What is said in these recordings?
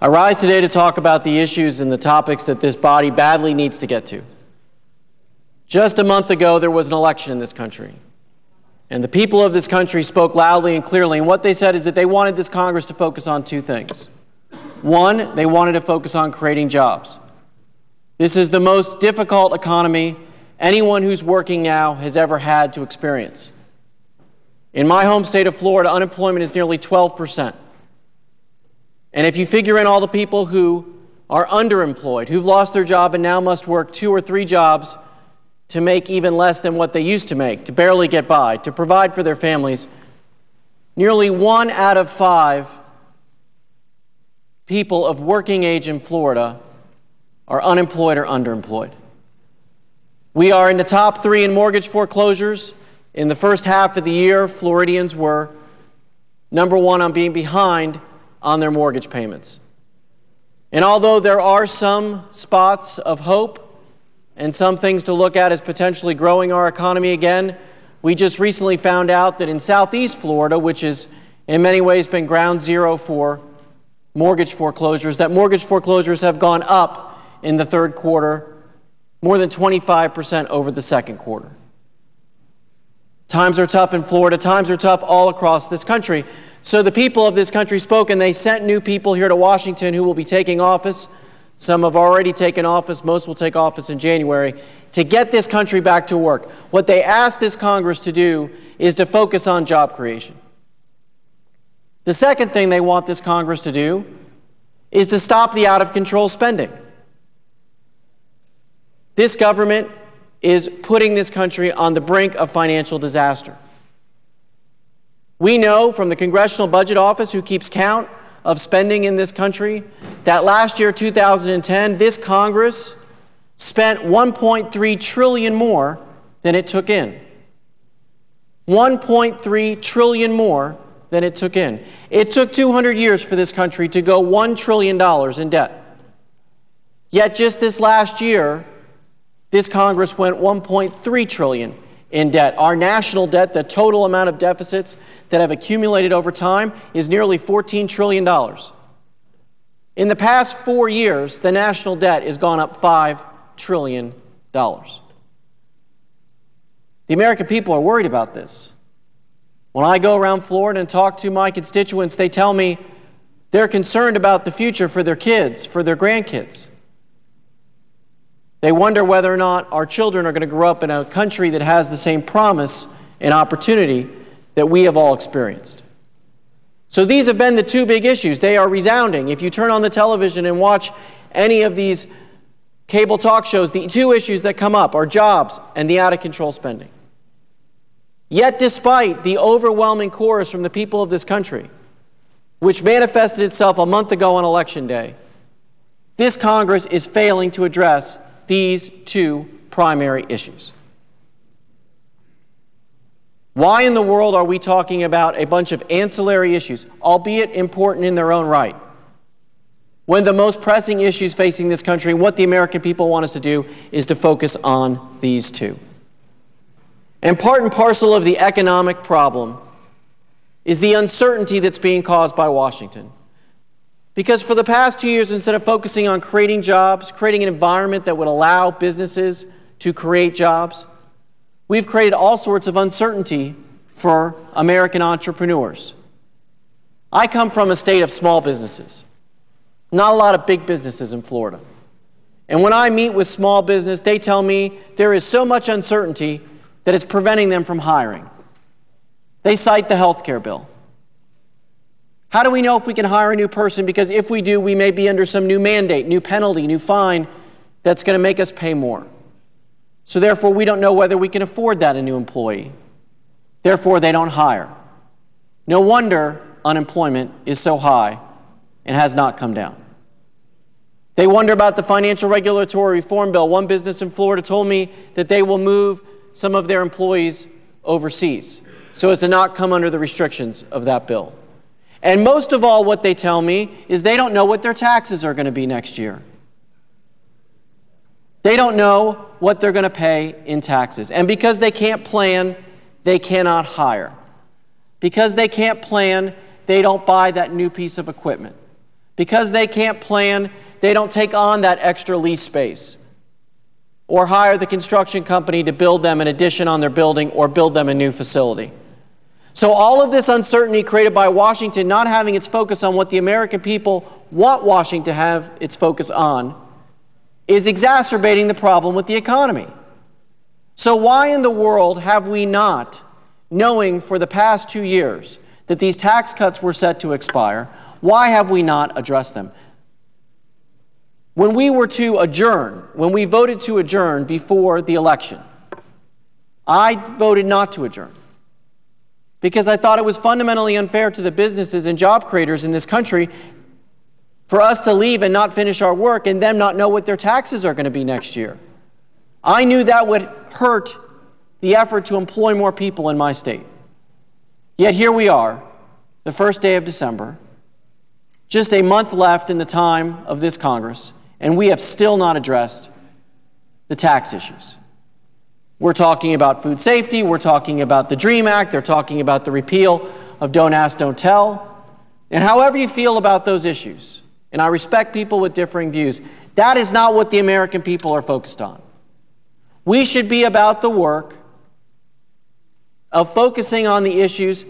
I rise today to talk about the issues and the topics that this body badly needs to get to. Just a month ago, there was an election in this country. And the people of this country spoke loudly and clearly. And what they said is that they wanted this Congress to focus on two things. One, they wanted to focus on creating jobs. This is the most difficult economy anyone who's working now has ever had to experience. In my home state of Florida, unemployment is nearly 12 percent. And if you figure in all the people who are underemployed, who've lost their job and now must work two or three jobs to make even less than what they used to make, to barely get by, to provide for their families, nearly one out of five people of working age in Florida are unemployed or underemployed. We are in the top three in mortgage foreclosures. In the first half of the year, Floridians were number one on being behind on their mortgage payments. And although there are some spots of hope and some things to look at as potentially growing our economy again, we just recently found out that in southeast Florida, which has in many ways been ground zero for mortgage foreclosures, that mortgage foreclosures have gone up in the third quarter more than 25% over the second quarter. Times are tough in Florida, times are tough all across this country. So the people of this country spoke, and they sent new people here to Washington who will be taking office. Some have already taken office, most will take office in January, to get this country back to work. What they asked this Congress to do is to focus on job creation. The second thing they want this Congress to do is to stop the out of control spending. This government is putting this country on the brink of financial disaster. We know from the Congressional Budget Office, who keeps count of spending in this country, that last year, 2010, this Congress spent 1.3 trillion more than it took in. 1.3 trillion more than it took in. It took 200 years for this country to go $1 trillion in debt. Yet just this last year, this Congress went 1.3 trillion in debt. Our national debt, the total amount of deficits that have accumulated over time, is nearly $14 trillion. In the past four years, the national debt has gone up $5 trillion. The American people are worried about this. When I go around Florida and talk to my constituents, they tell me they're concerned about the future for their kids, for their grandkids. They wonder whether or not our children are going to grow up in a country that has the same promise and opportunity that we have all experienced. So these have been the two big issues. They are resounding. If you turn on the television and watch any of these cable talk shows, the two issues that come up are jobs and the out of control spending. Yet, despite the overwhelming chorus from the people of this country, which manifested itself a month ago on Election Day, this Congress is failing to address these two primary issues. Why in the world are we talking about a bunch of ancillary issues, albeit important in their own right, when the most pressing issues facing this country and what the American people want us to do is to focus on these two? And part and parcel of the economic problem is the uncertainty that's being caused by Washington. Because for the past two years, instead of focusing on creating jobs, creating an environment that would allow businesses to create jobs, we've created all sorts of uncertainty for American entrepreneurs. I come from a state of small businesses, not a lot of big businesses in Florida. And when I meet with small business, they tell me there is so much uncertainty that it's preventing them from hiring. They cite the health care bill. How do we know if we can hire a new person? Because if we do, we may be under some new mandate, new penalty, new fine that's going to make us pay more. So therefore, we don't know whether we can afford that a new employee. Therefore, they don't hire. No wonder unemployment is so high and has not come down. They wonder about the financial regulatory reform bill. One business in Florida told me that they will move some of their employees overseas so as to not come under the restrictions of that bill. And most of all, what they tell me is they don't know what their taxes are going to be next year. They don't know what they're going to pay in taxes. And because they can't plan, they cannot hire. Because they can't plan, they don't buy that new piece of equipment. because they can't plan, they don't take on that extra lease space or hire the construction company to build them an addition on their building or build them a new facility. So, all of this uncertainty created by Washington not having its focus on what the American people want Washington to have its focus on is exacerbating the problem with the economy. So, why in the world have we not, knowing for the past two years that these tax cuts were set to expire, why have we not addressed them? When we were to adjourn, when we voted to adjourn before the election, I voted not to adjourn because I thought it was fundamentally unfair to the businesses and job creators in this country for us to leave and not finish our work and them not know what their taxes are going to be next year. I knew that would hurt the effort to employ more people in my state. Yet here we are, the first day of December, just a month left in the time of this Congress, and we have still not addressed the tax issues. We're talking about food safety, we're talking about the DREAM Act, they're talking about the repeal of Don't Ask, Don't Tell. And however you feel about those issues, and I respect people with differing views, that is not what the American people are focused on. We should be about the work of focusing on the issues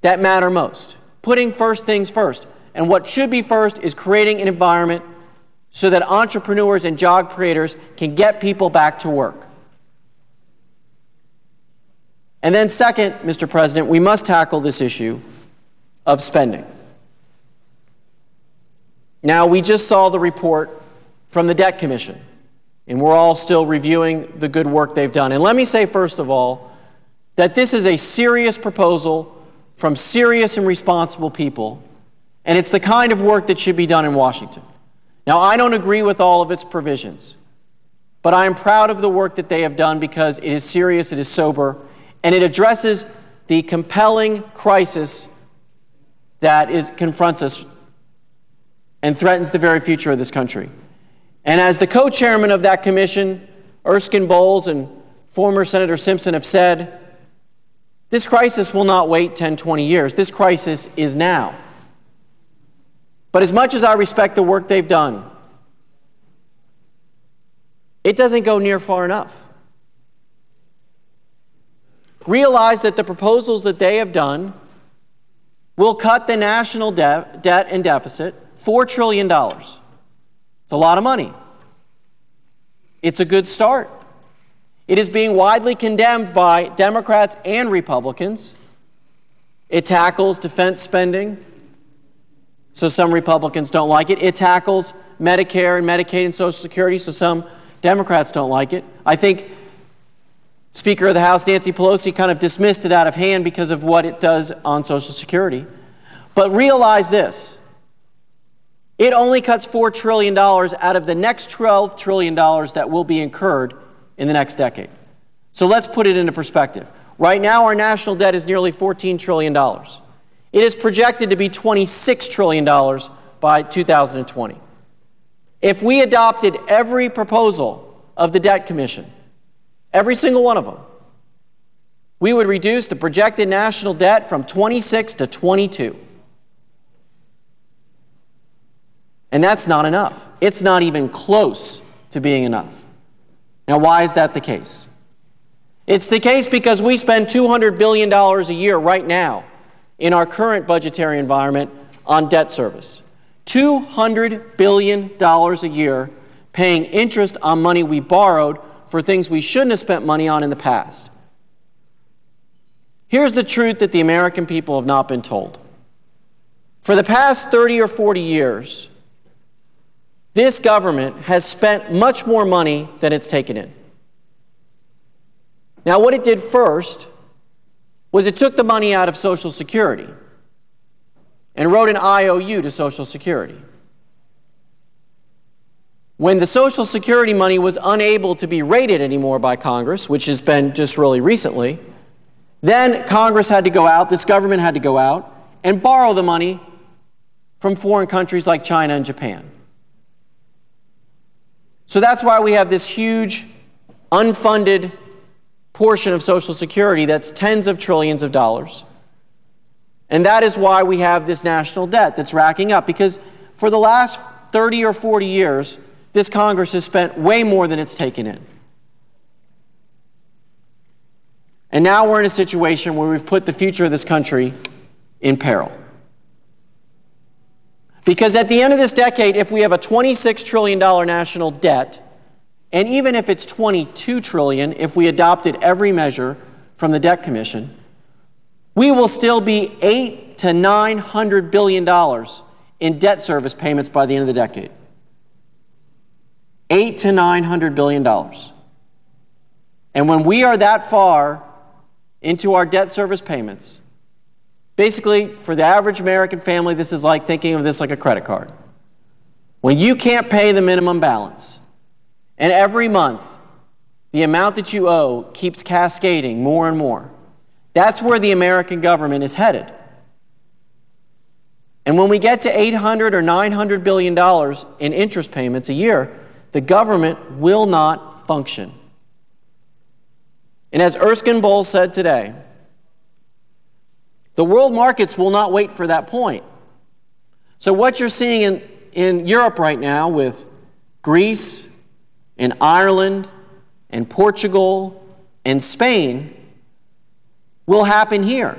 that matter most, putting first things first. And what should be first is creating an environment so that entrepreneurs and job creators can get people back to work. And then, second, Mr. President, we must tackle this issue of spending. Now, we just saw the report from the Debt Commission, and we're all still reviewing the good work they've done. And let me say, first of all, that this is a serious proposal from serious and responsible people, and it's the kind of work that should be done in Washington. Now, I don't agree with all of its provisions, but I am proud of the work that they have done because it is serious, it is sober, and it addresses the compelling crisis that is, confronts us and threatens the very future of this country. And as the co chairman of that commission, Erskine Bowles and former Senator Simpson have said, this crisis will not wait 10, 20 years. This crisis is now. But as much as I respect the work they've done, it doesn't go near far enough realize that the proposals that they have done will cut the national de- debt and deficit $4 trillion. It's a lot of money. It's a good start. It is being widely condemned by Democrats and Republicans. It tackles defense spending, so some Republicans don't like it. It tackles Medicare and Medicaid and Social Security, so some Democrats don't like it. I think Speaker of the House Nancy Pelosi kind of dismissed it out of hand because of what it does on Social Security. But realize this it only cuts $4 trillion out of the next $12 trillion that will be incurred in the next decade. So let's put it into perspective. Right now, our national debt is nearly $14 trillion. It is projected to be $26 trillion by 2020. If we adopted every proposal of the Debt Commission, Every single one of them. We would reduce the projected national debt from 26 to 22. And that's not enough. It's not even close to being enough. Now, why is that the case? It's the case because we spend $200 billion a year right now in our current budgetary environment on debt service. $200 billion a year paying interest on money we borrowed for things we shouldn't have spent money on in the past. Here's the truth that the American people have not been told. For the past 30 or 40 years, this government has spent much more money than it's taken in. Now, what it did first was it took the money out of Social Security and wrote an IOU to Social Security. When the Social Security money was unable to be rated anymore by Congress, which has been just really recently, then Congress had to go out, this government had to go out and borrow the money from foreign countries like China and Japan. So that's why we have this huge unfunded portion of Social Security that's tens of trillions of dollars. And that is why we have this national debt that's racking up, because For the last 30 or 40 years, this Congress has spent way more than it's taken in. And now we're in a situation where we've put the future of this country in peril. Because at the end of this decade, if we have a $26 trillion national debt, and even if it's 22 trillion, if we adopted every measure from the debt commission, we will still be 8 to 900 billion dollars in debt service payments by the end of the decade. 8 to 900 billion dollars. And when we are that far into our debt service payments, basically for the average American family this is like thinking of this like a credit card. When you can't pay the minimum balance, and every month, the amount that you owe keeps cascading more and more. That's where the American government is headed. And when we get to 800 or 900 billion dollars in interest payments a year, the government will not function. And as Erskine Bowles said today, the world markets will not wait for that point. So, what you're seeing in, in Europe right now with Greece, and Ireland and Portugal and Spain will happen here.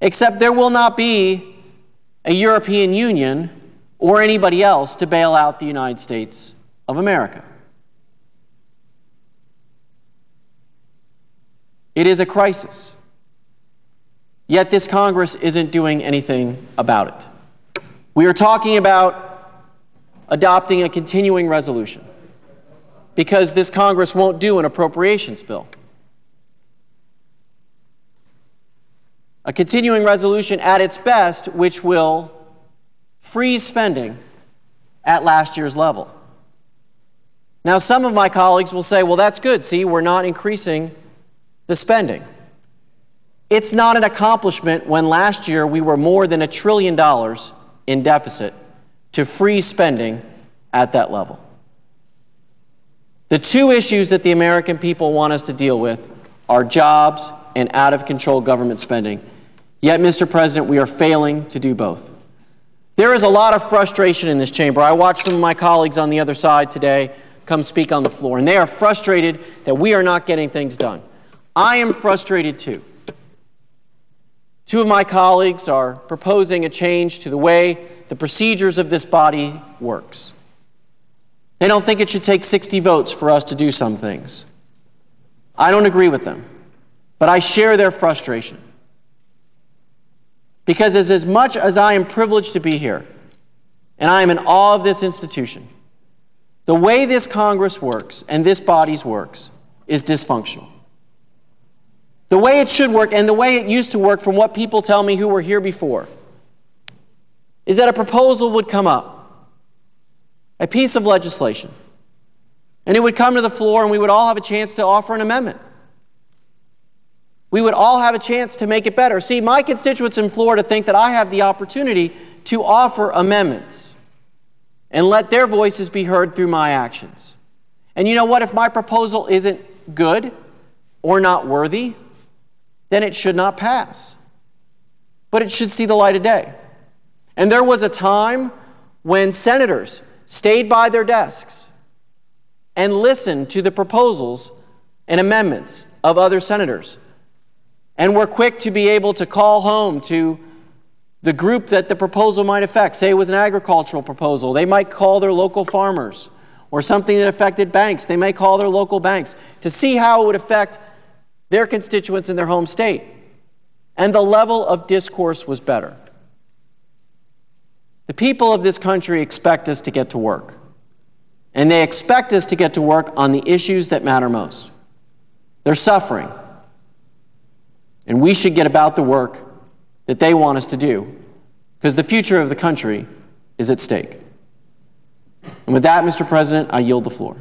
Except there will not be a European Union or anybody else to bail out the United States of America. It is a crisis. Yet this Congress isn't doing anything about it. We are talking about adopting a continuing resolution because this Congress won't do an appropriations bill. A continuing resolution at its best, which will freeze spending at last year's level. Now, some of my colleagues will say, well, that's good. See, we're not increasing the spending. It's not an accomplishment when last year we were more than a trillion dollars in deficit to freeze spending at that level. The two issues that the American people want us to deal with are jobs and out of control government spending. Yet, Mr. President, we are failing to do both. There is a lot of frustration in this chamber. I watched some of my colleagues on the other side today come speak on the floor, and they are frustrated that we are not getting things done. I am frustrated too. Two of my colleagues are proposing a change to the way the procedures of this body works. They don't think it should take 60 votes for us to do some things. I don't agree with them, but I share their frustration. Because as, as much as I am privileged to be here, and I am in awe of this institution, the way this Congress works and this body's works is dysfunctional. The way it should work and the way it used to work, from what people tell me who were here before, is that a proposal would come up a piece of legislation. And it would come to the floor, and we would all have a chance to offer an amendment. We would all have a chance to make it better. See, my constituents in Florida think that I have the opportunity to offer amendments and let their voices be heard through my actions. And you know what? If my proposal isn't good or not worthy, then it should not pass. But it should see the light of day. And there was a time when senators stayed by their desks and listened to the proposals and amendments of other senators and were quick to be able to call home to the group that the proposal might affect. Say it was an agricultural proposal, they might call their local farmers. Or something that affected banks, they may call their local banks to see how it would affect their constituents in their home state. And the level of discourse was better. The people of this country expect us to get to work. And they expect us to get to work on the issues that matter most. They're suffering. And we should get about the work that they want us to do because the future of the country is at stake. And with that, Mr. President, I yield the floor.